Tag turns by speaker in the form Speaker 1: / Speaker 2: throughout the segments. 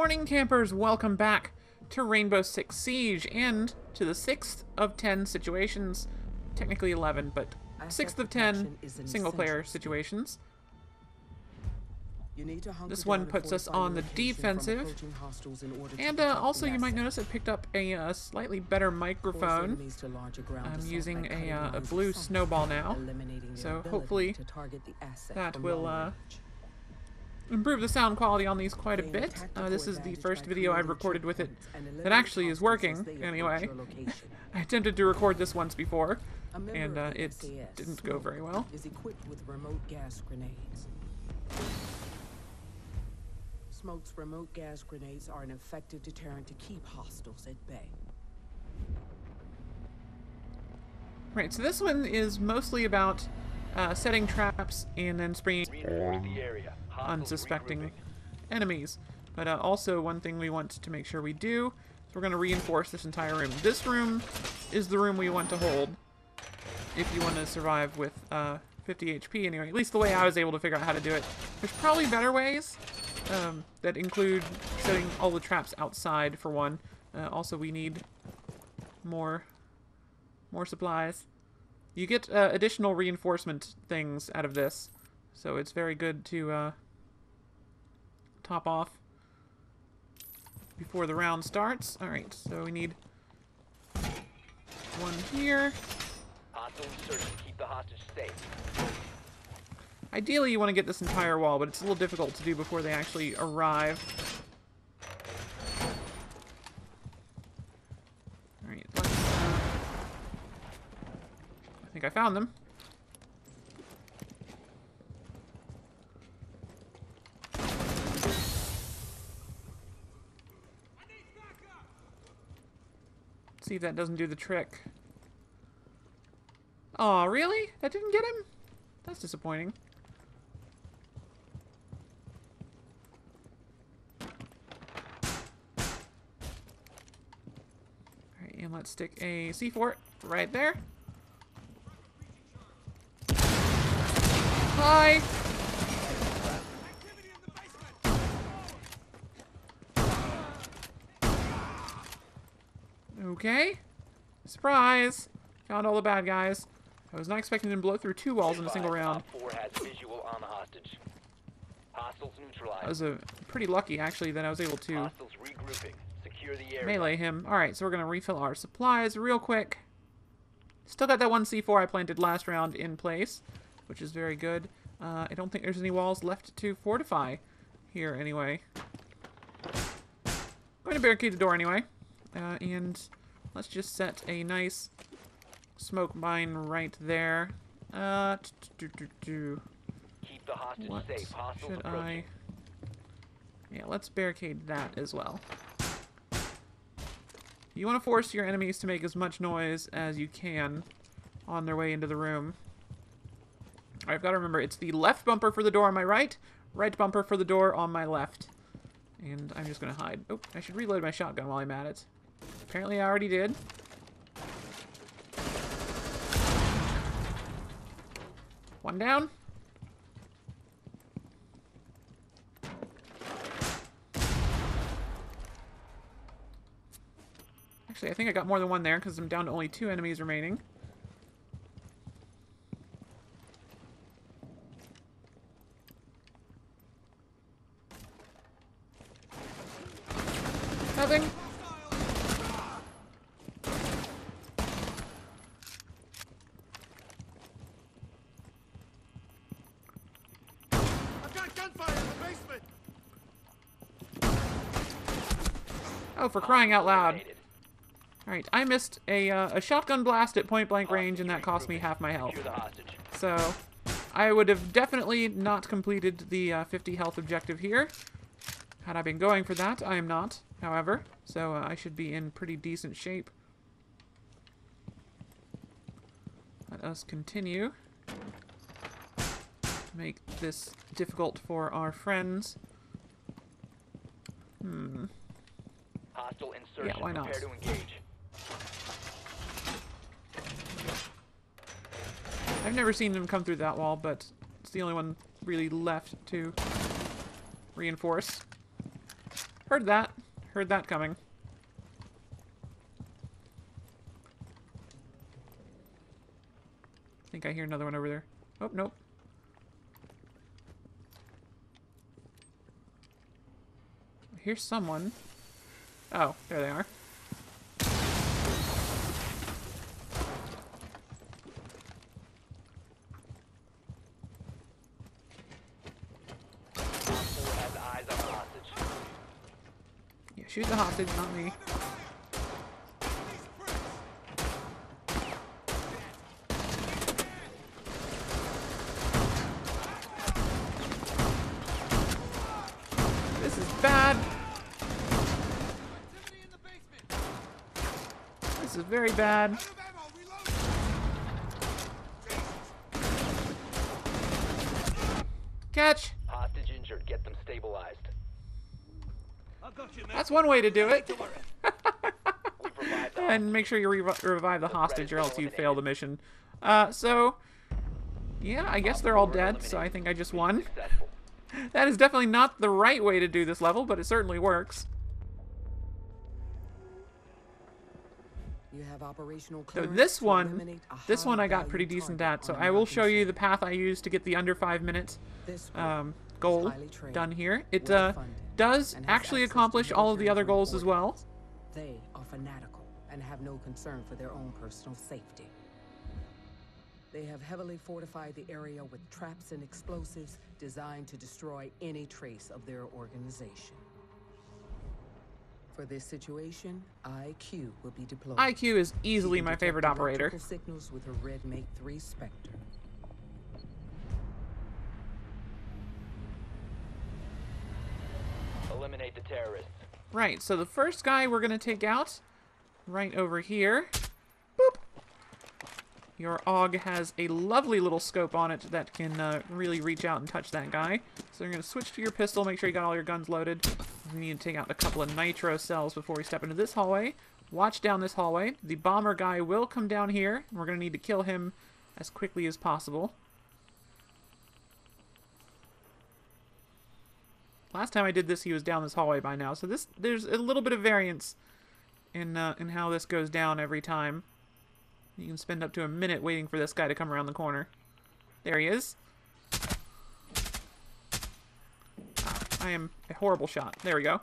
Speaker 1: morning, campers! Welcome back to Rainbow Six Siege and to the 6th of 10 situations. Technically 11, but 6th of 10 single player situations. This one puts us on the defensive. And uh, also, you might notice I picked up a uh, slightly better microphone. I'm using a, uh, a blue snowball now. So hopefully that will uh, improve the sound quality on these quite a bit. Uh, this is the first video I've recorded with it that actually is working, anyway. I attempted to record this once before, and uh, it didn't go very well.
Speaker 2: Is equipped with remote gas grenades. Smoke's remote gas grenades are an effective deterrent to keep hostiles at bay.
Speaker 1: Right, so this one is mostly about uh, setting traps and then spraying unsuspecting enemies. But uh, also one thing we want to make sure we do is we're going to reinforce this entire room. This room is the room we want to hold if you want to survive with uh, 50 HP anyway. At least the way I was able to figure out how to do it. There's probably better ways um, that include setting all the traps outside for one. Uh, also, we need more more supplies. You get uh, additional reinforcement things out of this, so it's very good to uh, top off before the round starts. Alright, so we need one here.
Speaker 3: Keep the hostage safe.
Speaker 1: Ideally, you want to get this entire wall, but it's a little difficult to do before they actually arrive. Alright, let's... Uh, I think I found them. See if that doesn't do the trick. Aw, really? That didn't get him? That's disappointing. Alright, and let's stick a C4 right there. Hi! Okay. Surprise! Found all the bad guys. I was not expecting them to blow through two walls in a single round.
Speaker 3: Four has visual on the hostage. Hostiles neutralized.
Speaker 1: I was uh, pretty lucky, actually, that I was able to
Speaker 3: Hostiles regrouping. Secure the area.
Speaker 1: melee him. Alright, so we're going to refill our supplies real quick. Still got that one C4 I planted last round in place, which is very good. Uh, I don't think there's any walls left to fortify here anyway. going to barricade the door anyway. Uh, and let's just set a nice smoke mine right there. Uh, do, do, do.
Speaker 3: Keep the hostage
Speaker 1: What
Speaker 3: safe.
Speaker 1: Should. I... Yeah, let's barricade that as well. You want to force your enemies to make as much noise as you can on their way into the room. I've got to remember, it's the left bumper for the door on my right, right bumper for the door on my left. And I'm just going to hide. Oh, I should reload my shotgun while I'm at it. Apparently I already did. One down. Actually, I think I got more than one there because I'm down to only two enemies remaining. Nothing.
Speaker 4: I've got gunfire in the basement!
Speaker 1: Oh, for crying out loud. Alright, I missed a, uh, a shotgun blast at point blank range, and that cost me half my health.
Speaker 3: Secure the hostage.
Speaker 1: So, I would have definitely not completed the uh, 50 health objective here. Had I been going for that, I am not, however. So, uh, I should be in pretty decent shape. Let us continue make this difficult for our friends. Hmm.
Speaker 3: Hostile insertion.
Speaker 1: why not?
Speaker 3: Prepare to engage.
Speaker 1: I've never seen them come through that wall, but it's the only one really left to reinforce. Heard that. Heard that coming. I think I hear another one over there. Oh, nope. Here's someone. Oh, there they are.
Speaker 3: Hostile has eyes on the hostage.
Speaker 1: Yeah, shoot the hostage, not me. This is bad. This is very bad.
Speaker 4: Out of ammo. Reload.
Speaker 1: Catch!
Speaker 3: Hostage injured. Get them stabilized.
Speaker 4: I got you, man.
Speaker 1: That's one way to do it.
Speaker 3: We've revived the
Speaker 1: and make sure you rev revive the hostage or else you fail the mission. Uh, so... Yeah, I guess they're all dead, so I think I just won. That is definitely not the right way to do this level, but it certainly works.
Speaker 2: You have operational
Speaker 1: So
Speaker 2: clearance
Speaker 1: this one, this one I got pretty decent at, so I will show you the path I used to get the under five
Speaker 2: minutes.
Speaker 1: Um, goal done here. It uh, does actually accomplish all of the other goals as well.
Speaker 2: They are fanatical and have no concern for their own personal safety. They have heavily fortified the area with traps and explosives designed to destroy any trace of their organization. For this situation, IQ will be deployed.
Speaker 1: IQ is easily my favorite operator.
Speaker 2: signals with her red Make 3 Spectre.
Speaker 1: Right, so the first guy we're going to take out, right over here. Boop. Your AUG has a lovely little scope on it that can uh, really reach out and touch that guy. So you're going to switch to your pistol, make sure you got all your guns loaded. We need to take out a couple of nitro cells before we step into this hallway. Watch down this hallway. The bomber guy will come down here. We're going to need to kill him as quickly as possible. Last time I did this, he was down this hallway by now. So this there's a little bit of variance in uh, in how this goes down every time. You can spend up to a minute waiting for this guy to come around the corner. There he is. Ah, I am a horrible shot. There we go.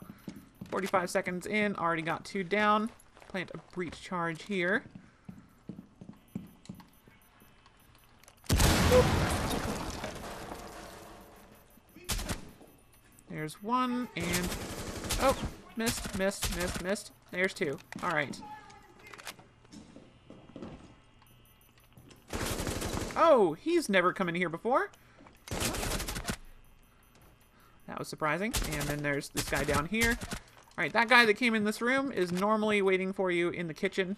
Speaker 1: 45 seconds in. Already got two down. Plant a breach charge here. There's one, and... Oh! Missed, missed, missed, missed. There's two. Alright. Oh, he's never come in here before. That was surprising. And then there's this guy down here. Alright, that guy that came in this room is normally waiting for you in the kitchen.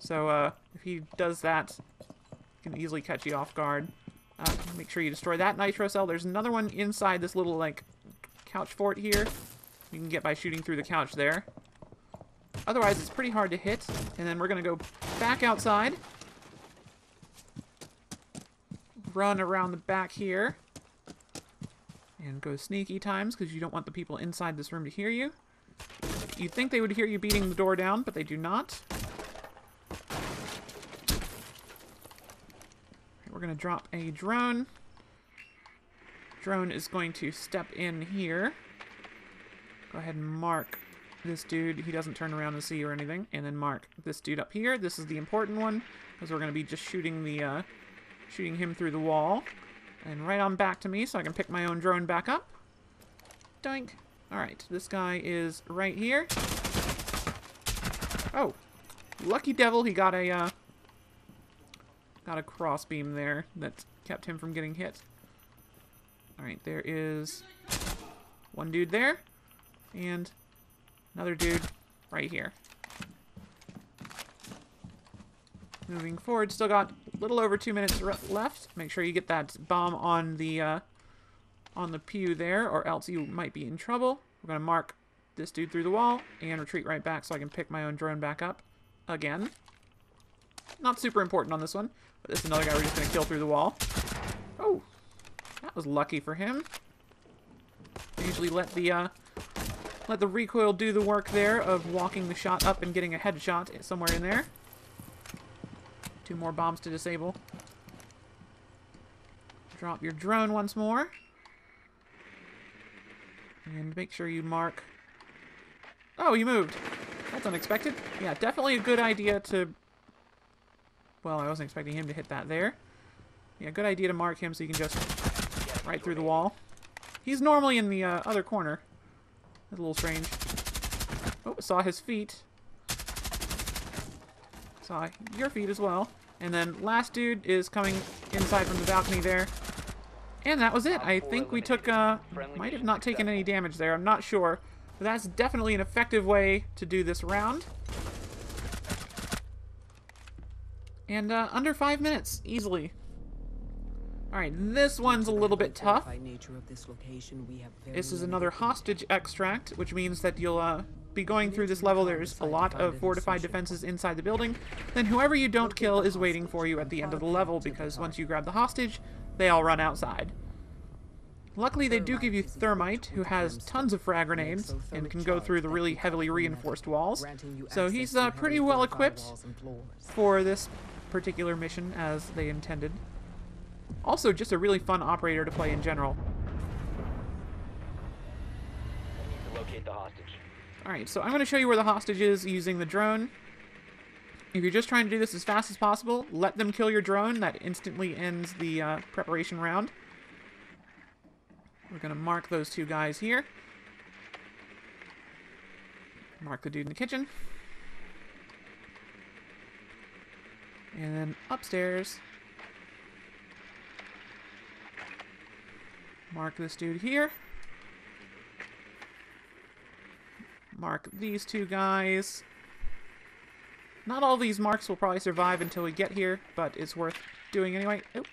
Speaker 1: So, uh, if he does that, he can easily catch you off guard. Uh, make sure you destroy that nitro cell. There's another one inside this little, like, couch fort here. You can get by shooting through the couch there. Otherwise, it's pretty hard to hit. And then we're going to go back outside. Run around the back here. And go sneaky times, because you don't want the people inside this room to hear you. You'd think they would hear you beating the door down, but they do not. We're going to drop a drone. Drone is going to step in here. Go ahead and mark this dude. He doesn't turn around to see or anything. And then mark this dude up here. This is the important one, because we're going to be just shooting the, uh, shooting him through the wall. And right on back to me, so I can pick my own drone back up. Doink. Alright, this guy is right here. Oh. Lucky devil, he got a, uh, got a crossbeam there that kept him from getting hit. Alright, there is one dude there. And another dude right here. Moving forward, still got a little over two minutes left. Make sure you get that bomb on the uh, on the pew there, or else you might be in trouble. We're gonna mark this dude through the wall and retreat right back so I can pick my own drone back up again. Not super important on this one, but this is another guy we're just gonna kill through the wall. Oh, that was lucky for him. Usually let the uh, Let the recoil do the work there of walking the shot up and getting a headshot somewhere in there. Two more bombs to disable. Drop your drone once more. And make sure you mark... Oh, you moved. That's unexpected. Yeah, definitely a good idea to... Well, I wasn't expecting him to hit that there. Yeah, good idea to mark him so you can just right through the wall. He's normally in the uh, other corner. That's a little strange. Oh, saw his feet. Saw your feet as well. And then last dude is coming inside from the balcony there. And that was it. I think we took, uh, might have not taken any damage there. I'm not sure. But that's definitely an effective way to do this round. And, uh, under five minutes, easily. Alright, this one's a little bit tough.
Speaker 2: By nature of this location, we have very
Speaker 1: This is another hostage extract, which means that you'll uh, be going through this level. There's a lot of fortified defenses inside the building. Then whoever you don't kill is waiting for you at the end of the level, because once you grab the hostage, they all run outside. Luckily, they do give you Thermite, who has tons of frag grenades, and can go through the really heavily reinforced walls. So he's uh, pretty well equipped
Speaker 2: walls and floors.
Speaker 1: for this particular mission as they intended. Also, just a really fun operator to play in general.
Speaker 3: We need to locate the hostage.
Speaker 1: Alright, so I'm going to show you where the hostage is using the drone. If you're just trying to do this as fast as possible, let them kill your drone. That instantly ends the uh, preparation round. We're going to mark those two guys here. Mark the dude in the kitchen. And then upstairs. Mark this dude here. Mark these two guys. Not all these marks will probably survive until we get here, but it's worth doing anyway. Oop.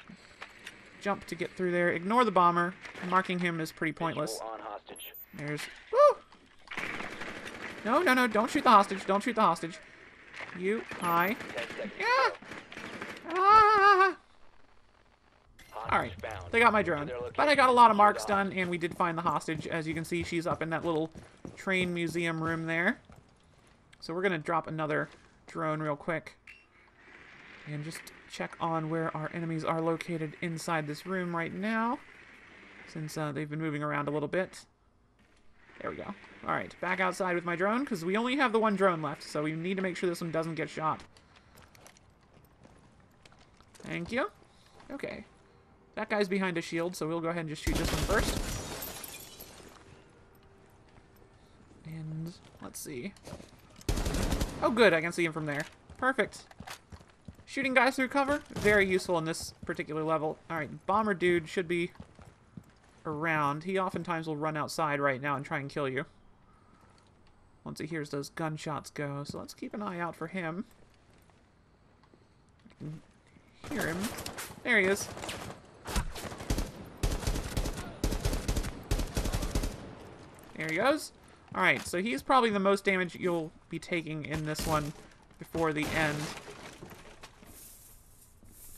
Speaker 1: Jump to get through there. Ignore the bomber. Marking him is pretty pointless.
Speaker 3: Visual on hostage.
Speaker 1: There's... Woo! No, no, no, don't shoot the hostage. Don't shoot the hostage. You,
Speaker 3: seconds.
Speaker 1: Yeah! Ah! Alright, they got my drone. But I got a lot of marks done, and we did find the hostage. As you can see, she's up in that little train museum room there. So we're going to drop another drone real quick. And just check on where our enemies are located inside this room right now. Since uh, they've been moving around a little bit. There we go. Alright, back outside with my drone, because we only have the one drone left. So we need to make sure this one doesn't get shot. Thank you. Okay. That guy's behind a shield, so we'll go ahead and just shoot this one first. And let's see. Oh, good. I can see him from there. Perfect. Shooting guys through cover, very useful in this particular level. All right, bomber dude should be around. He oftentimes will run outside right now and try and kill you. Once he hears those gunshots go, so let's keep an eye out for him. I can hear him. There he is. There he goes. Alright, so he's probably the most damage you'll be taking in this one before the end.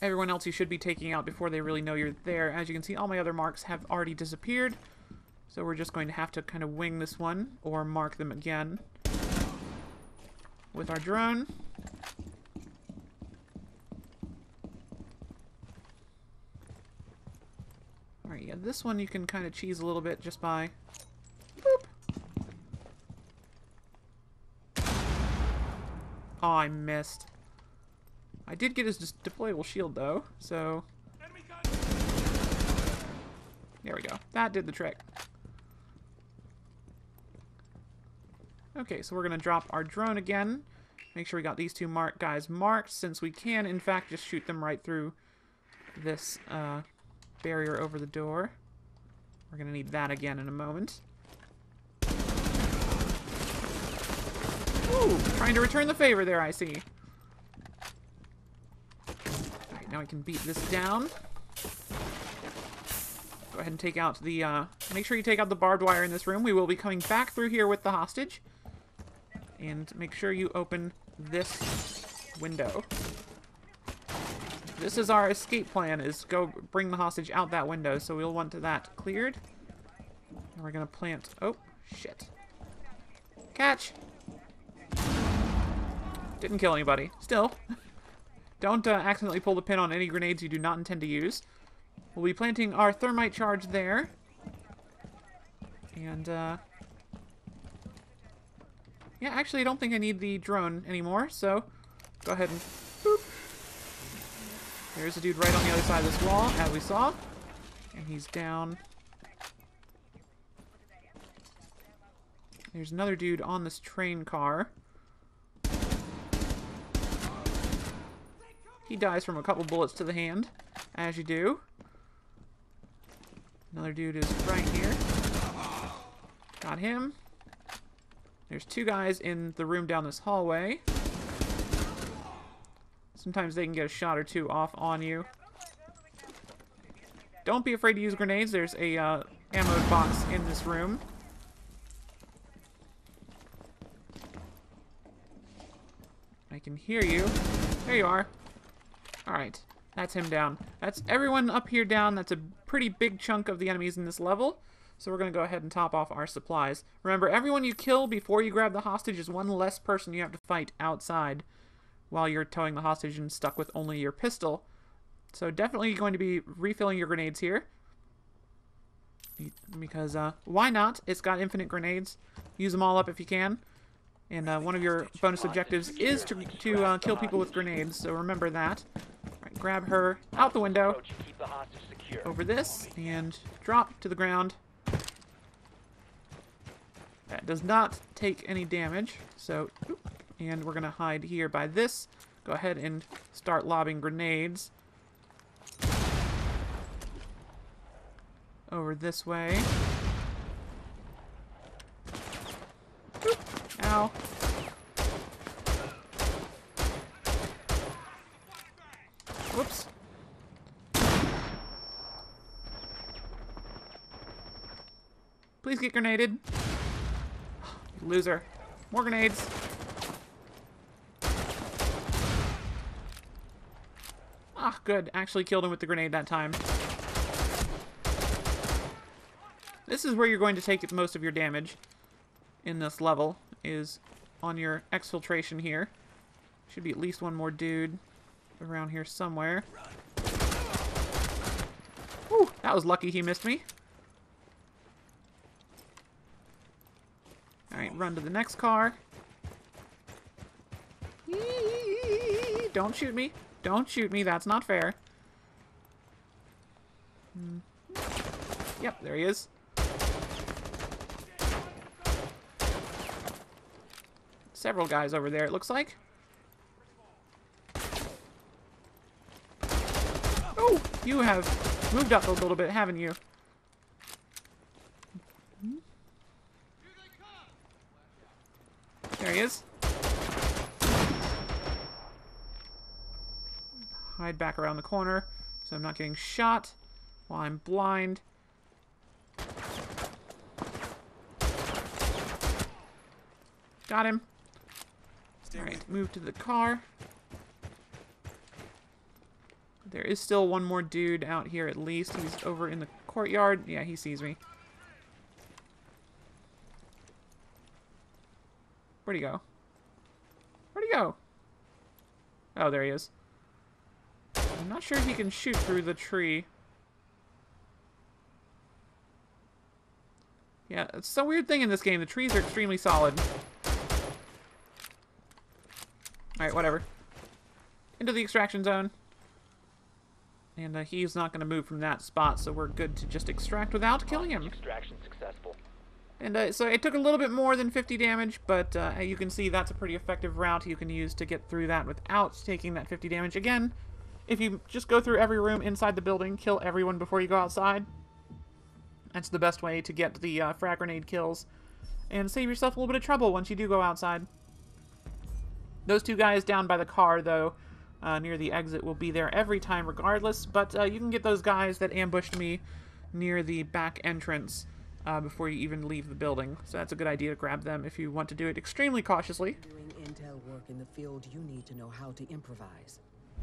Speaker 1: Everyone else you should be taking out before they really know you're there. As you can see, all my other marks have already disappeared. So we're just going to have to kind of wing this one, or mark them again with our drone. Alright, yeah, this one you can kind of cheese a little bit just by... Oh, I missed. I did get his deployable shield, though, so... There we go. That did the trick. Okay, so we're going to drop our drone again. Make sure we got these two mark guys marked, since we can, in fact, just shoot them right through this uh, barrier over the door. We're going to need that again in a moment. Ooh, trying to return the favor there, I see. Alright, now we can beat this down. Go ahead and take out the, uh, make sure you take out the barbed wire in this room. We will be coming back through here with the hostage. And make sure you open this window. This is our escape plan, is go bring the hostage out that window, so we'll want that cleared. And we're gonna plant, oh, shit. Catch! Didn't kill anybody. Still. Don't uh, accidentally pull the pin on any grenades you do not intend to use. We'll be planting our thermite charge there. And, uh... Yeah, actually, I don't think I need the drone anymore, so go ahead and... Boop. There's a dude right on the other side of this wall, as we saw. And he's down. There's another dude on this train car. He dies from a couple bullets to the hand, as you do. Another dude is right here. Got him. There's two guys in the room down this hallway. Sometimes they can get a shot or two off on you. Don't be afraid to use grenades. There's a uh, ammo box in this room. I can hear you. There you are. Alright, that's him down. That's everyone up here down. That's a pretty big chunk of the enemies in this level. So we're going to go ahead and top off our supplies. Remember, everyone you kill before you grab the hostage is one less person you have to fight outside while you're towing the hostage and stuck with only your pistol. So definitely going to be refilling your grenades here. Because, uh, why not? It's got infinite grenades. Use them all up if you can. And uh, one of your bonus objectives is to, to uh, kill people with grenades, so remember that. Right, grab her out the window, over this, and drop to the ground. That does not take any damage, so... and we're going to hide here by this. Go ahead and start lobbing grenades. Over this way. Oop, Ow. Whoops. Please get grenaded. Loser. More grenades. Ah, good. Actually killed him with the grenade that time. This is where you're going to take most of your damage in this level, is on your exfiltration here. Should be at least one more dude around here somewhere. Whew, that was lucky he missed me. Alright, run to the next car. Don't shoot me. Don't shoot me. That's not fair. Hmm. Yep, there he is. Several guys over there, it looks like. Oh, you have moved up a little bit, haven't you? There he is. Hide back around the corner so I'm not getting shot while I'm blind. Got him. Alright, move to the car. There is still one more dude out here at least. He's over in the courtyard. Yeah, he sees me. Where'd he go? Where'd he go? Oh, there he is. I'm not sure if he can shoot through the tree. Yeah, it's a weird thing in this game. The trees are extremely solid. Alright, whatever. Into the extraction zone. And uh, he's not going to move from that spot, so we're good to just extract without killing him.
Speaker 3: Extraction successful.
Speaker 1: And uh, so it took a little bit more than 50 damage, but uh, you can see that's a pretty effective route you can use to get through that without taking that 50 damage. Again, if you just go through every room inside the building, kill everyone before you go outside, that's the best way to get the uh, frag grenade kills and save yourself a little bit of trouble once you do go outside. Those two guys down by the car, though, uh, near the exit will be there every time regardless, but uh, you can get those guys that ambushed me near the back entrance uh, before you even leave the building. So that's a good idea to grab them if you want to do it extremely cautiously.
Speaker 2: Doing intel work in the field, you need to know how to improvise.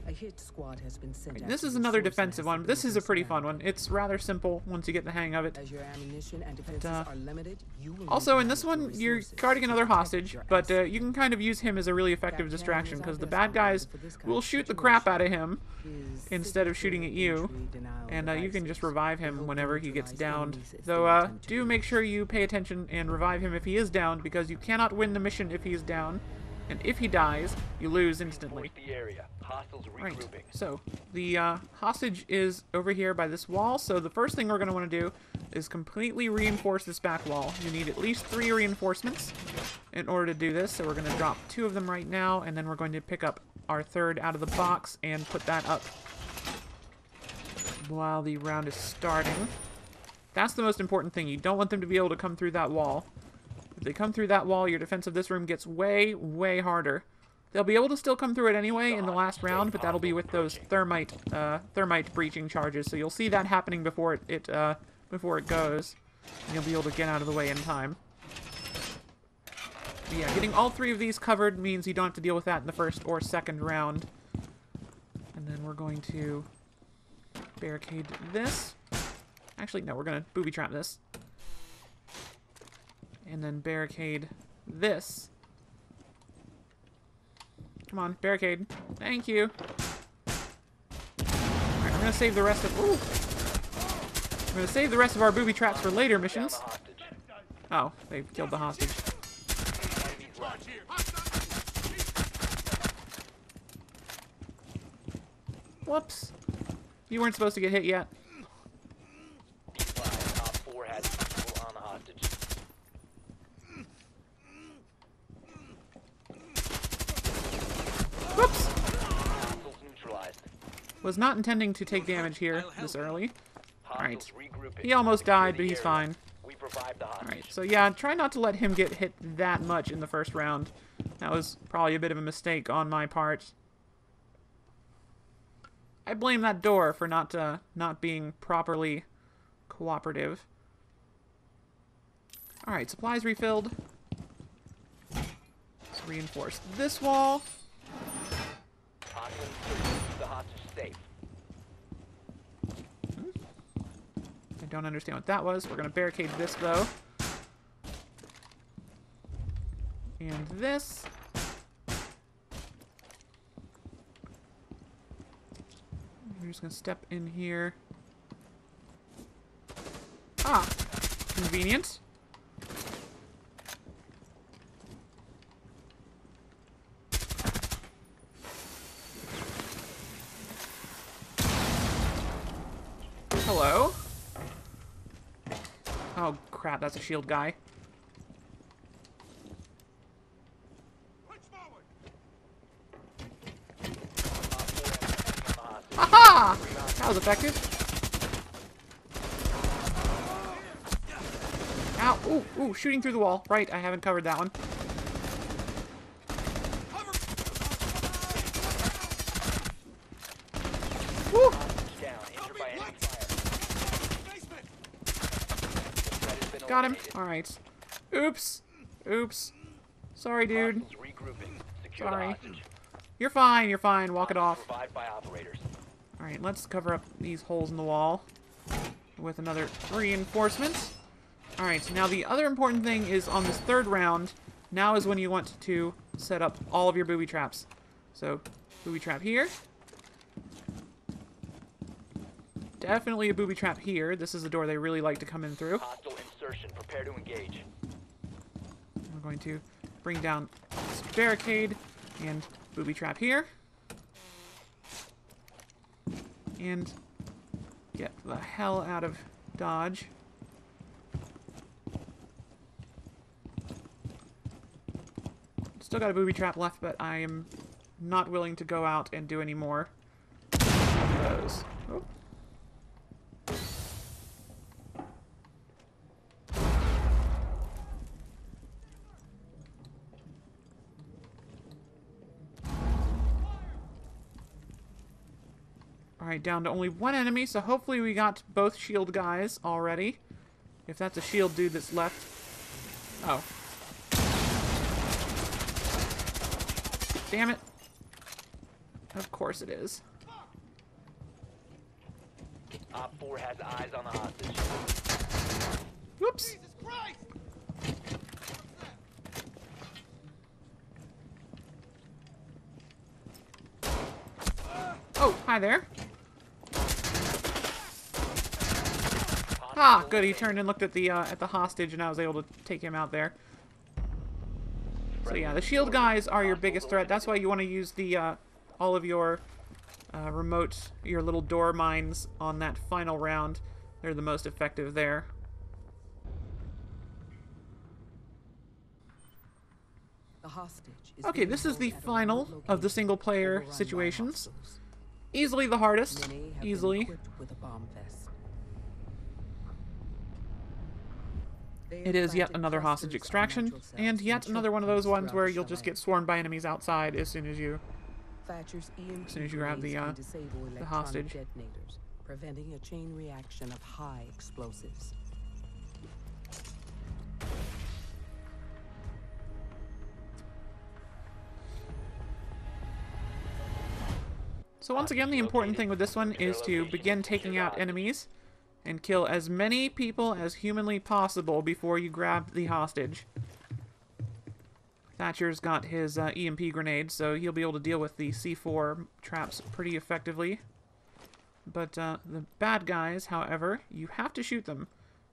Speaker 2: A hit squad has been sent.
Speaker 1: This is another defensive one, but this is a pretty fun one. It's rather simple once you get the hang of it.
Speaker 2: As your ammunition and defenses
Speaker 1: uh,
Speaker 2: are limited,
Speaker 1: Also, in this one, you're guarding another hostage, but uh, you can kind of use him as a really effective distraction because the bad guys
Speaker 2: designated for this kind
Speaker 1: will shoot the crap out of him, instead of shooting at you,
Speaker 2: signature entry denial
Speaker 1: and uh, you can just revive him whenever he gets downed. Though, uh, do make sure you pay attention and revive him if he is down, because you cannot win the mission if he is down, and if he dies, you lose instantly.
Speaker 3: The area.
Speaker 1: Right. So the uh, hostage is over here by this wall. So the first thing we're going to want to do is completely reinforce this back wall. You need at least three reinforcements in order to do this. So we're going to drop two of them right now, and then we're going to pick up our third out of the box and put that up while the round is starting. That's the most important thing. You don't want them to be able to come through that wall. If they come through that wall, your defense of this room gets way, way harder. They'll be able to still come through it anyway in the last round, but that'll be with those thermite, uh, thermite breaching charges. So you'll see that happening before it, it uh, before it goes, and you'll be able to get out of the way in time. But yeah, getting all three of these covered means you don't have to deal with that in the first or second round. And then we're going to barricade this. Actually, no, we're gonna booby trap this. And then barricade this. Come on, barricade. Thank you. Alright, we're gonna save the rest of. Ooh! We're gonna save the rest of our booby traps for later missions. Oh, they killed the hostage. Whoops. You weren't supposed to get hit yet.
Speaker 3: Be advised, OpFor has people on the hostage.
Speaker 1: Whoops!
Speaker 3: Hostiles neutralized.
Speaker 1: Was not intending to take damage here this early.
Speaker 3: Alright.
Speaker 1: He almost died, but he's fine.
Speaker 3: We revived the hostage.
Speaker 1: Alright, so yeah, try not to let him get hit that much in the first round. That was probably a bit of a mistake on my part. I blame that door for not uh, not being properly cooperative. Alright, supplies refilled. Let's reinforce this wall.
Speaker 3: Hostile insertion. Keep the hostage safe.
Speaker 1: I don't understand what that was. We're going to barricade this, though. And this. We're just going to step in here. Ah! Convenient. Hello? Oh, crap, that's a shield guy.
Speaker 4: Push forward.
Speaker 3: OpFor has people on the hostage.
Speaker 1: Aha! That was effective. Ow, ooh, ooh, shooting through the wall. Right, I haven't covered that one. Woo!
Speaker 3: Hostage down. Injured by enemy fire.
Speaker 4: Basement.
Speaker 3: Threat has been
Speaker 1: Got him. Alright. Oops. Oops. Sorry, dude.
Speaker 3: Hostiles regrouping. Secure
Speaker 1: Sorry. You're fine, you're fine. Walk it off.
Speaker 3: Revived by operators.
Speaker 1: Alright, let's cover up these holes in the wall with another reinforcement. Alright, now the other important thing is on this third round, now is when you want to set up all of your booby traps. So, booby trap here. Definitely a booby trap here. This is a door they really like to come in through.
Speaker 3: Prepare to engage.
Speaker 1: We're going to bring down this barricade and booby trap here. And get the hell out of Dodge. Still got a booby trap left, but I am not willing to go out and do any more of those. Oh. Alright, down to only one enemy, so hopefully we got both shield guys already. If that's a shield dude that's left. Oh. Damn it. Of course it is.
Speaker 3: OpFor has eyes on the hostage.
Speaker 1: Whoops. Oh, hi there. Ah, good. He turned and looked at the uh, at the hostage, and I was able to take him out there. So yeah, the shield guys are your biggest threat. That's why you want to use the uh, all of your uh, remote, your little door mines on that final round. They're the most effective there.
Speaker 2: The hostage is
Speaker 1: Okay, this is the final of the single player situations. Easily the hardest.
Speaker 2: Many have been
Speaker 1: Easily.
Speaker 2: equipped with a bomb vest. They
Speaker 1: It is yet another hostage extraction, and yet another one of those ones where you'll just get swarmed by enemies outside as soon as you
Speaker 2: as
Speaker 1: soon as you grab the, uh, the hostage.
Speaker 2: detonators, preventing a chain reaction of high explosives.
Speaker 1: So once again, the important thing with this one is to begin taking out enemies and kill as many people as humanly possible before you grab the hostage. Thatcher's got his uh, EMP grenade, so he'll be able to deal with the C4 traps pretty effectively. But uh, the bad guys, however, you have to shoot them.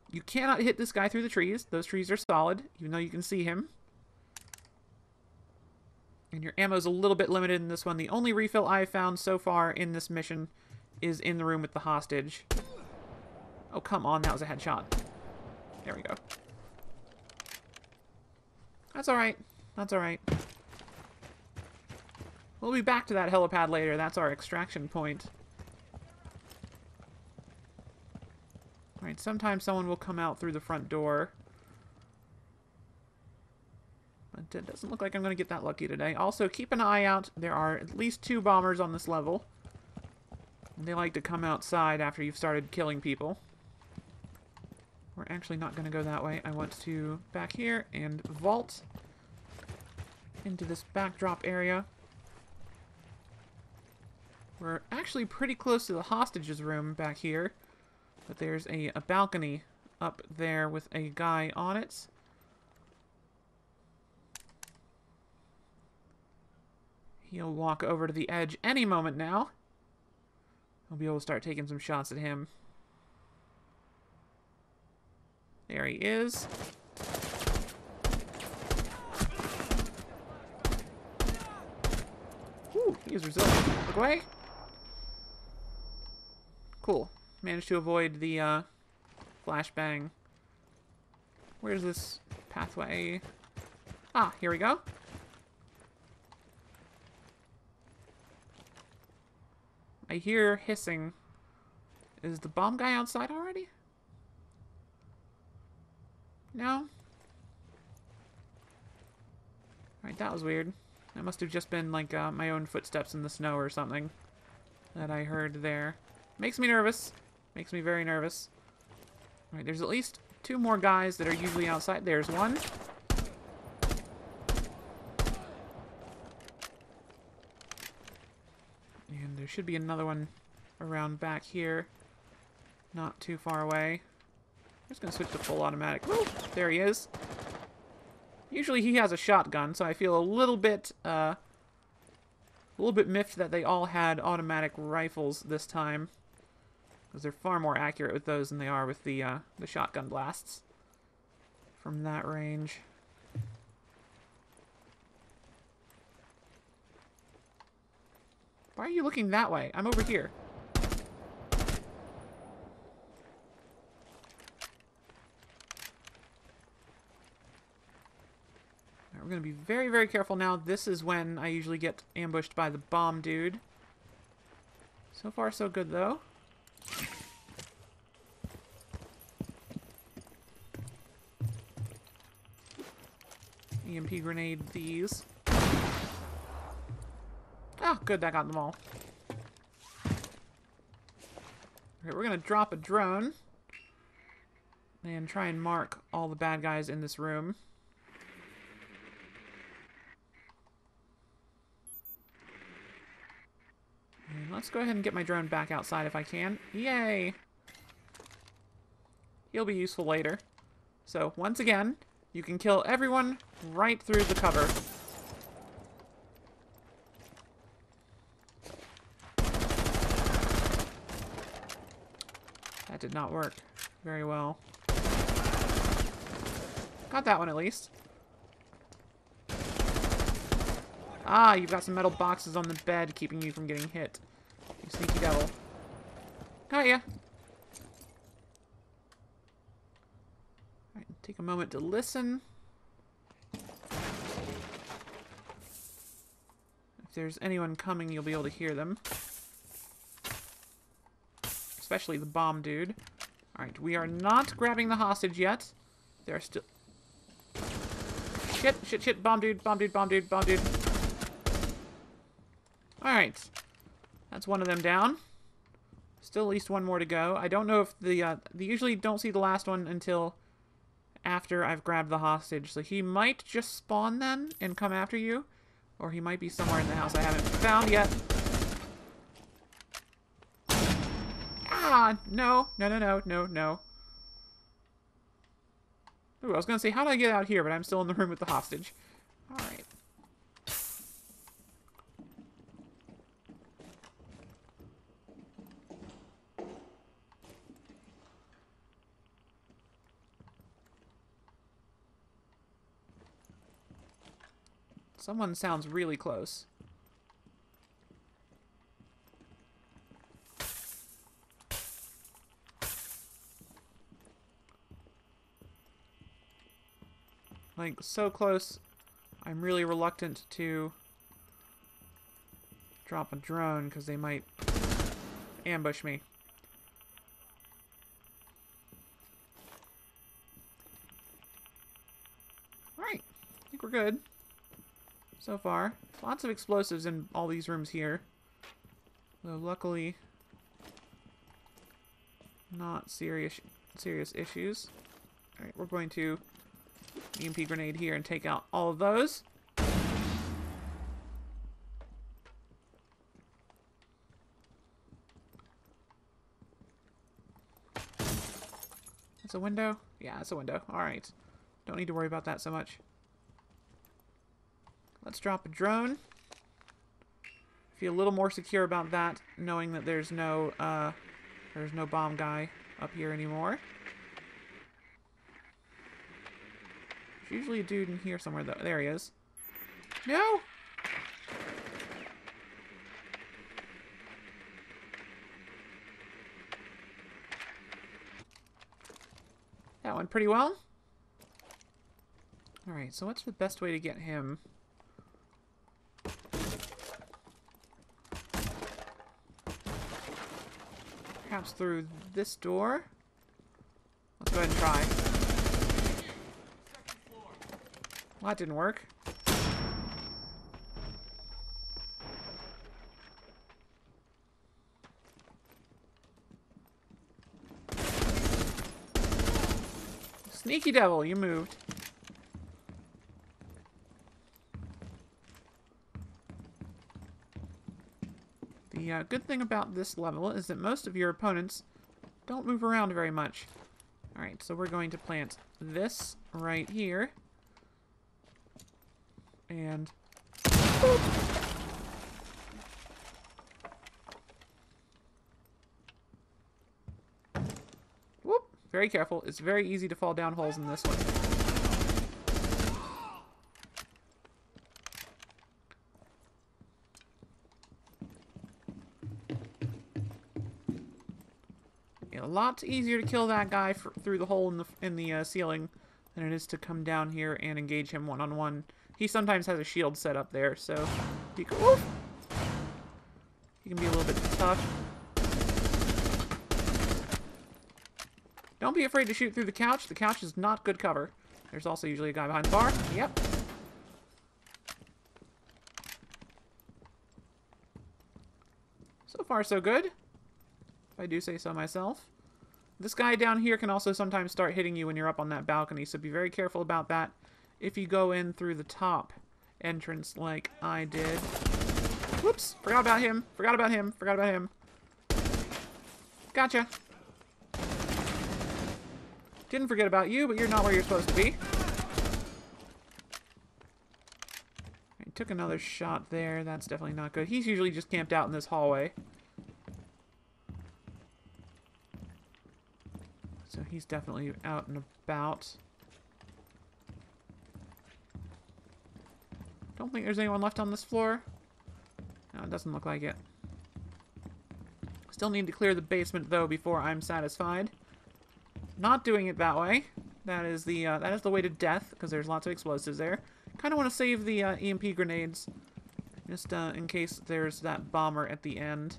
Speaker 1: You cannot hit this guy through the trees. Those trees are solid, even though you can see him. And your ammo's a little bit limited in this one. The only refill I've found so far in this mission is in the room with the hostage. Oh, come on. That was a headshot. There we go. That's alright. That's alright. We'll be back to that helipad later. That's our extraction point. Alright, sometimes someone will come out through the front door. But it doesn't look like I'm going to get that lucky today. Also, keep an eye out. There are at least two bombers on this level. They like to come outside after you've started killing people. We're actually not going to go that way. I want to back here and vault into this backdrop area. We're actually pretty close to the hostages room back here. But there's a, a balcony up there with a guy on it. He'll walk over to the edge any moment now. I'll be able to start taking some shots at him. There he is. Ooh, he's resilient. Look away. Cool. Managed to avoid the uh, flashbang. Where's this pathway? Ah, here we go. I hear hissing. Is the bomb guy outside already? No? Alright, that was weird. That must have just been like uh, my own footsteps in the snow or something that I heard there. Makes me nervous. Makes me very nervous. Alright, there's at least two more guys that are usually outside. There's one. And there should be another one around back here. Not too far away. I'm just to switch to full automatic. There he is. Usually he has a shotgun, so I feel a little bit, uh, a little bit miffed that they all had automatic rifles this time. Because they're far more accurate with those than they are with the, uh, the shotgun blasts. From that range. Why are you looking that way? I'm over here. We're going to be very, very careful now. This is when I usually get ambushed by the bomb dude. So far, so good, though. EMP grenade these. Oh, good, that got them all. Okay, we're gonna drop a drone and try and mark all the bad guys in this room. Let's go ahead and get my drone back outside if I can. Yay! He'll be useful later. So, once again, you can kill everyone right through the cover. That did not work very well. Got that one at least. Ah, you've got some metal boxes on the bed keeping you from getting hit. Sneaky devil. Got ya. Alright, take a moment to listen. If there's anyone coming, you'll be able to hear them. Especially the bomb dude. Alright, we are not grabbing the hostage yet. There are still... Shit, shit, shit, bomb dude, bomb dude, bomb dude, bomb dude. Alright. That's one of them down. Still at least one more to go. I don't know if the, uh, they usually don't see the last one until after I've grabbed the hostage. So he might just spawn then and come after you. Or he might be somewhere in the house I haven't found yet. Ah, no, no, no, no, no, no. Ooh, I was gonna say, how do I get out here? But I'm still in the room with the hostage. Alright. Someone sounds really close. Like, so close, I'm really reluctant to drop a drone because they might ambush me. Alright, I think we're good so far. Lots of explosives in all these rooms here. Though luckily, not serious serious issues. Alright, we're going to EMP grenade here and take out all of those. That's a window? Yeah, it's a window. Alright. Don't need to worry about that so much. Let's drop a drone. Feel a little more secure about that, knowing that there's no, uh, there's no bomb guy up here anymore. There's usually a dude in here somewhere, though. There he is. No! That went pretty well. Alright, so what's the best way to get him? Perhaps through this door? Let's go ahead and try. Well, that didn't work. Sneaky devil, you moved. The uh, good thing about this level is that most of your opponents don't move around very much. Alright, so we're going to plant this right here. And... Boop. Whoop! Very careful. It's very easy to fall down holes in this one. Lot easier to kill that guy through the hole in the in the uh, ceiling than it is to come down here and engage him one on one. He sometimes has a shield set up there, so he can, he can be a little bit tough. Don't be afraid to shoot through the couch. The couch is not good cover. There's also usually a guy behind the bar. Yep. So far, so good. If I do say so myself. This guy down here can also sometimes start hitting you when you're up on that balcony, so be very careful about that if you go in through the top entrance like I did. Whoops. Forgot about him. Forgot about him. Forgot about him. Gotcha. Didn't forget about you, but you're not where you're supposed to be. I took another shot there. That's definitely not good. He's usually just camped out in this hallway. So he's definitely out and about. Don't think there's anyone left on this floor. No, it doesn't look like it. Still need to clear the basement though before I'm satisfied. Not doing it that way. That is the uh, that is the way to death because there's lots of explosives there. Kind of want to save the uh, EMP grenades just uh, in case there's that bomber at the end.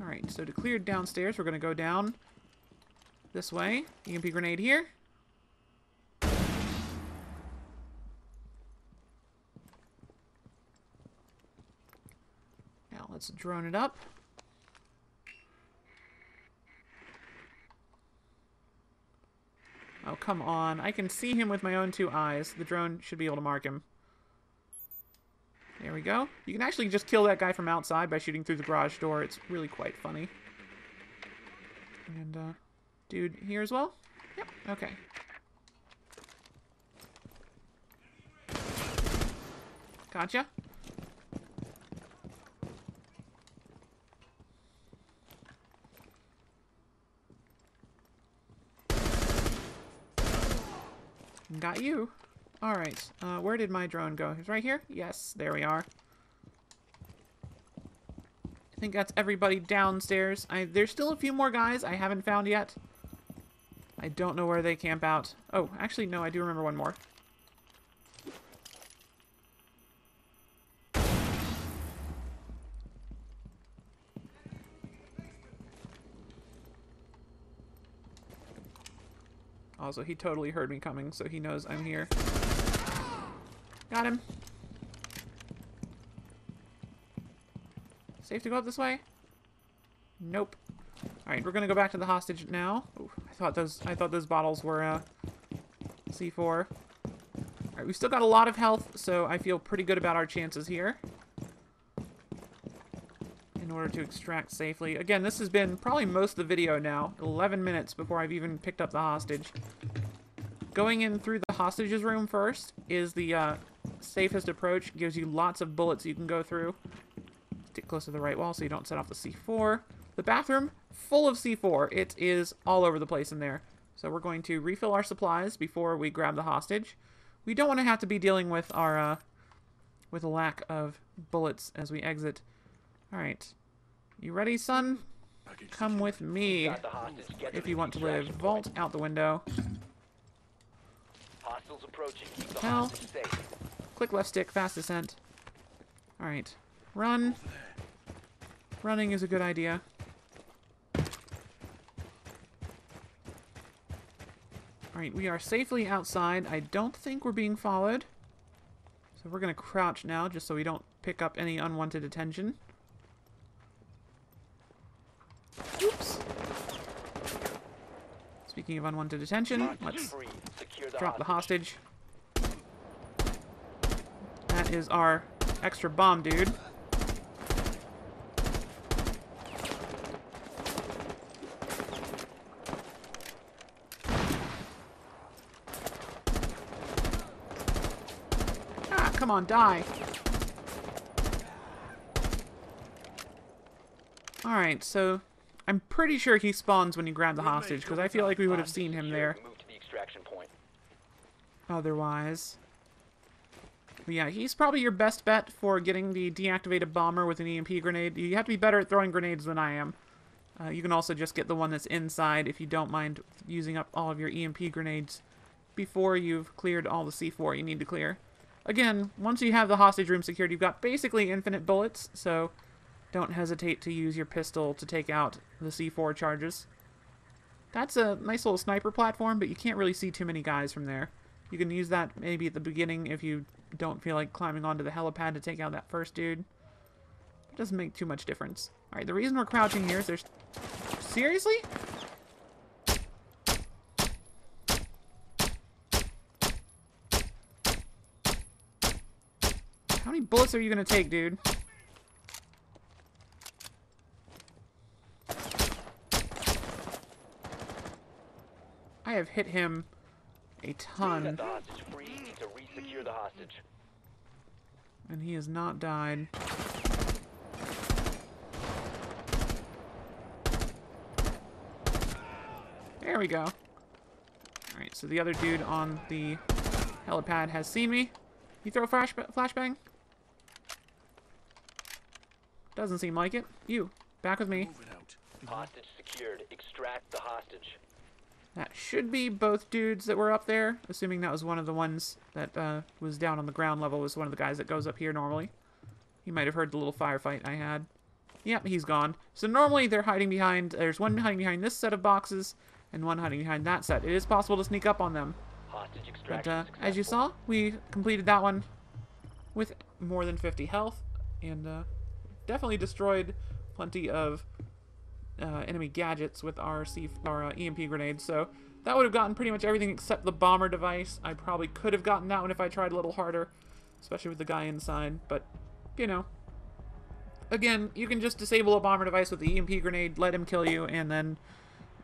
Speaker 1: Alright, so to clear downstairs, we're going to go down this way. EMP grenade here. Now let's drone it up. Oh, come on. I can see him with my own two eyes. The drone should be able to mark him. We go. You can actually just kill that guy from outside by shooting through the garage door. It's really quite funny. And, uh, dude here as well? Yep, okay. Gotcha. Got you. Alright, uh, where did my drone go? It's right here? Yes, there we are. I think that's everybody downstairs. I, there's still a few more guys I haven't found yet. I don't know where they camp out. Oh, actually, no, I do remember one more. Also, he totally heard me coming, so he knows I'm here. Got him. Safe to go up this way? Nope. Alright, we're gonna go back to the hostage now. Ooh, I thought those I thought those bottles were uh C4. Alright, we've still got a lot of health, so I feel pretty good about our chances here. In order to extract safely. Again, this has been probably most of the video now. 11 minutes before I've even picked up the hostage. Going in through the hostages room first is the uh, safest approach. Gives you lots of bullets you can go through. Stick close to the right wall so you don't set off the C4. The bathroom, full of C4. It is all over the place in there. So we're going to refill our supplies before we grab the hostage. We don't want to have to be dealing with our, uh, with a lack of bullets as we exit. Alright. You ready, son? Come with me
Speaker 3: Got the hostage. Get
Speaker 1: if you want to live. Vault out the window.
Speaker 3: Hostiles approaching. Keep the hostage safe.
Speaker 1: Click left stick, fast descent. Alright. Run. Running is a good idea. Alright, we are safely outside. I don't think we're being followed. So we're going to crouch now, just so we don't pick up any unwanted attention. Oops. Speaking of unwanted attention, let's
Speaker 3: free. Secure the
Speaker 1: drop the
Speaker 3: hostage.
Speaker 1: That is our extra bomb dude. Ah, come on, die. Alright, so I'm pretty sure he spawns when you grab the hostage, because I feel like we would have seen him there
Speaker 3: Move to the extraction point.
Speaker 1: otherwise. Yeah, he's probably your best bet for getting the deactivated bomber with an EMP grenade. You have to be better at throwing grenades than I am. Uh, you can also just get the one that's inside if you don't mind using up all of your EMP grenades before you've cleared all the C4 you need to clear. Again, once you have the hostage room secured, you've got basically infinite bullets, so don't hesitate to use your pistol to take out the C4 charges. That's a nice little sniper platform, but you can't really see too many guys from there. You can use that maybe at the beginning if you don't feel like climbing onto the helipad to take out that first dude. It doesn't make too much difference. Alright, the reason we're crouching here is there's... Seriously? How many bullets are you gonna take, dude? I have hit him a ton,
Speaker 3: the hostage free. You need to re-secure the hostage.
Speaker 1: and he has not died. There we go. Alright, so the other dude on the helipad has seen me. You throw a flash flashbang? Doesn't seem like it. You, back with me.
Speaker 4: Move.
Speaker 3: Hostage secured. Extract the hostage.
Speaker 1: That should be both dudes that were up there, assuming that was one of the ones that uh, was down on the ground level, was one of the guys that goes up here normally. He might have heard the little firefight I had. Yep, he's gone. So normally they're hiding behind, there's one hiding behind this set of boxes, and one hiding behind that set. It is possible to sneak up on them.
Speaker 3: Hostage
Speaker 1: But uh, as you saw, we completed that one with more than 50 health, and uh, definitely destroyed plenty of uh, enemy gadgets with our, C our uh, EMP grenades. So that would have gotten pretty much everything except the bomber device. I probably could have gotten that one if I tried a little harder, especially with the guy inside. But you know, again, you can just disable a bomber device with the EMP grenade, let him kill you, and then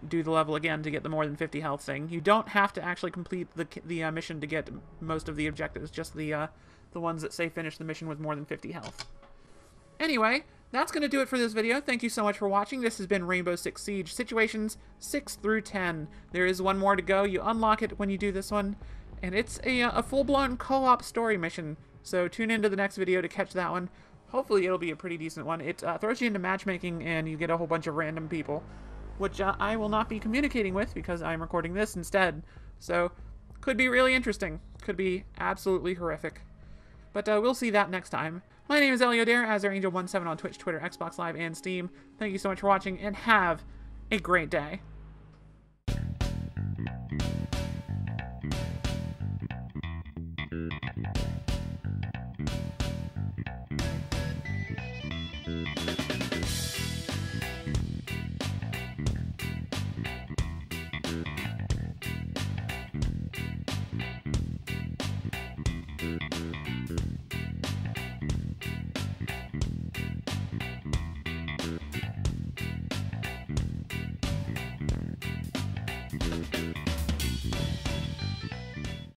Speaker 1: do the level again to get the more than 50 health thing. You don't have to actually complete the the uh, mission to get most of the objectives, just the uh, the ones that say finish the mission with more than 50 health. Anyway, that's going to do it for this video. Thank you so much for watching. This has been Rainbow Six Siege, situations 6 through 10. There is one more to go. You unlock it when you do this one, and it's a, uh, a full-blown co-op story mission. So tune into the next video to catch that one. Hopefully it'll be a pretty decent one. It uh, throws you into matchmaking, and you get a whole bunch of random people, which uh, I will not be communicating with because I'm recording this instead. So, could be really interesting. Could be absolutely horrific. But uh, we'll see that next time. My name is Eli O'Daire, AzureAngel17 on Twitch, Twitter, Xbox Live, and Steam. Thank you so much for watching, and have a great day.